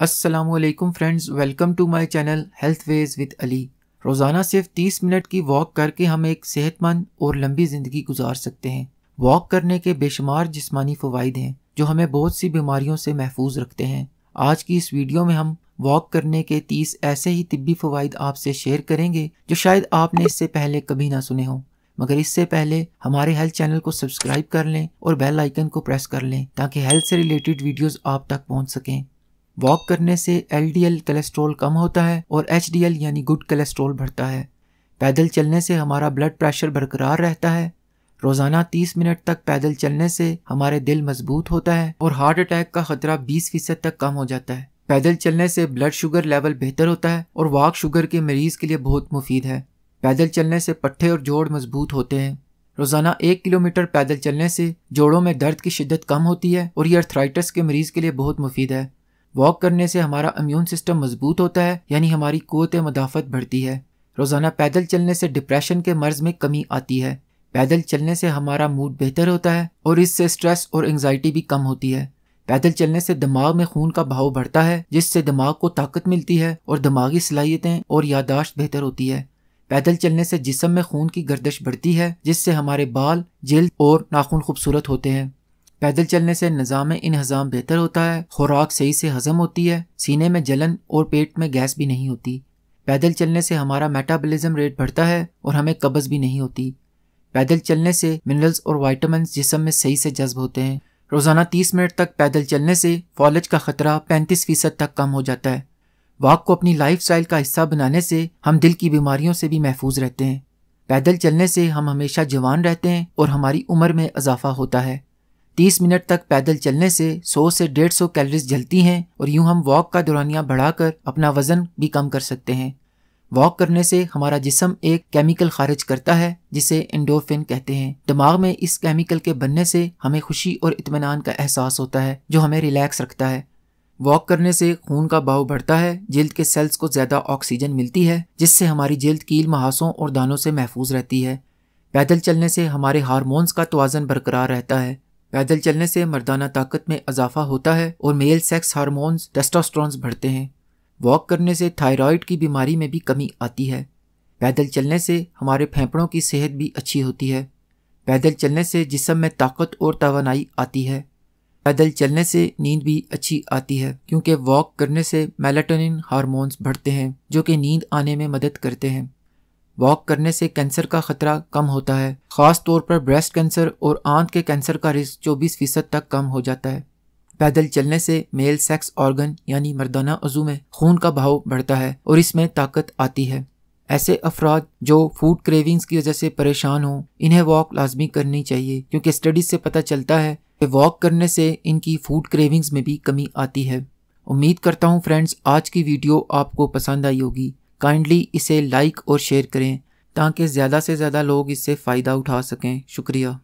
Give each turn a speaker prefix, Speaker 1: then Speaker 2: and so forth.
Speaker 1: Aslam friends welcome to my channel health ways with Ali रोज़ाना सिर्फ़ 30 minute की walk करके हम एक सेहतमंद और लंबी ज़िंदगी गुजार सकते हैं। वॉक करने के बेशुमार जिस्मानी फ़वाद हैं, जो हमें बहुत सी बीमारियों से महफूज रखते हैं। आज की इस वीडियो में हम वॉक करने के 30 ऐसे ही तिब्बी फ़वाद आपसे शेयर करेंगे, जो शायद आपने इससे पहले कभी ना सुने हों। मगर इससे पहले हमारे हेल्थ चैनल को सब्सक्राइब कर लें और बेल आइकन को प्रेस कर लें, ताकि हेल्थ से रिलेटेड वीडियोस आप तक पहुँच सकें। वॉक करने से एलडीएल कोलेस्ट्रॉल कम होता है और एचडीएल यानी गुड कोलेस्ट्रॉल बढ़ता है। पैदल चलने से हमारा ब्लड प्रेशर बरकरार रहता है। रोज़ाना 30 मिनट तक पैदल चलने से हमारे दिल मज़बूत होता है और हार्ट अटैक का खतरा 20 फ़ीसद तक कम हो जाता है। पैदल चलने से ब्लड शुगर लेवल बेहतर होता है और वॉक शुगर के मरीज़ के लिए बहुत मुफीद है। पैदल चलने से पट्टे और जोड़ मज़बूत होते हैं। रोज़ाना एक किलोमीटर पैदल चलने से जोड़ों में दर्द की शिद्दत कम होती है और ये अर्थराइटिस के मरीज़ के लिए बहुत मुफीद है। वॉक करने से हमारा इम्यून सिस्टम मज़बूत होता है, यानी हमारी कुत मदाफत बढ़ती है। रोज़ाना पैदल चलने से डिप्रेशन के मर्ज में कमी आती है। पैदल चलने से हमारा मूड बेहतर होता है और इससे स्ट्रेस और एंजाइटी भी कम होती है। पैदल चलने से दिमाग में खून का भाव बढ़ता है, जिससे दिमाग को ताकत मिलती है और दिमागी सलाहियतें और यादाश्त बेहतर होती है। पैदल चलने से जिसम में खून की गर्दश बढ़ती है, जिससे हमारे बाल, जल्द और नाखून खूबसूरत होते हैं। पैदल चलने से निज़ाम इनहज़ाम बेहतर होता है। खुराक सही से हजम होती है। सीने में जलन और पेट में गैस भी नहीं होती। पैदल चलने से हमारा मेटाबॉलिज्म रेट बढ़ता है और हमें कब्ज़ भी नहीं होती। पैदल चलने से मिनरल्स और वाइटामिन जिसम में सही से जज्ब होते हैं। रोज़ाना तीस मिनट तक पैदल चलने से फॉलेज का खतरा पैंतीस फ़ीसद तक कम हो जाता है। वाक को अपनी लाइफ स्टाइल का हिस्सा बनाने से हम दिल की बीमारियों से भी महफूज रहते हैं। पैदल चलने से हम हमेशा जवान रहते हैं और हमारी उम्र में इजाफा होता है। तीस मिनट तक पैदल चलने से 100 से 150 कैलोरीज जलती हैं और यूँ हम वॉक का दौरानिया बढ़ाकर अपना वज़न भी कम कर सकते हैं। वॉक करने से हमारा जिसम एक केमिकल खारिज करता है, जिसे एंडोफिन कहते हैं। दिमाग में इस केमिकल के बनने से हमें खुशी और इतमान का एहसास होता है, जो हमें रिलैक्स रखता है। वॉक करने से खून का भाव बढ़ता है, जल्द के सेल्स को ज़्यादा ऑक्सीजन मिलती है, जिससे हमारी जल्द कील महासों और दानों से महफूज रहती है। पैदल चलने से हमारे हारमोन्स का तोज़न बरकरार रहता है। पैदल चलने से मर्दाना ताकत में इजाफा होता है और मेल सेक्स हार्मोन्स टेस्टोस्टेरोन्स बढ़ते हैं। वॉक करने से थायराइड की बीमारी में भी कमी आती है। पैदल चलने से हमारे फेफड़ों की सेहत भी अच्छी होती है। पैदल चलने से जिसम में ताकत और तोानाई आती है। पैदल चलने से नींद भी अच्छी आती है, क्योंकि वॉक करने से मेलाटोनिन हार्मोन्स बढ़ते हैं, जो कि नींद आने में मदद करते हैं। वॉक करने से कैंसर का खतरा कम होता है। खास तौर पर ब्रेस्ट कैंसर और आंत के कैंसर का रिस्क चौबीस फ़ीसद तक कम हो जाता है। पैदल चलने से मेल सेक्स ऑर्गन यानी मर्दाना अजू में खून का भाव बढ़ता है और इसमें ताकत आती है। ऐसे अफराद जो फ़ूड क्रेविंग्स की वजह से परेशान हों, इन्हें वॉक लाजमी करनी चाहिए, क्योंकि स्टडीज़ से पता चलता है कि वॉक करने से इनकी फ़ूड क्रेविंग्स में भी कमी आती है। उम्मीद करता हूँ फ्रेंड्स, आज की वीडियो आपको पसंद आई होगी। काइंडली इसे लाइक और शेयर करें, ताकि ज़्यादा से ज़्यादा लोग इससे फ़ायदा उठा सकें। शुक्रिया।